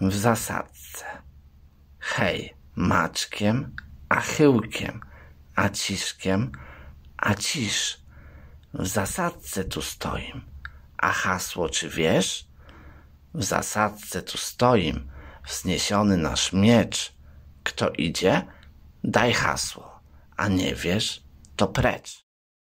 w zasadce. Hej, maczkiem, a chyłkiem, a ciszkiem, a cisz. W zasadce tu stoim. A hasło czy wiesz? W zasadce tu stoim, wzniesiony nasz miecz. Kto idzie, daj hasło, a nie wiesz, to precz.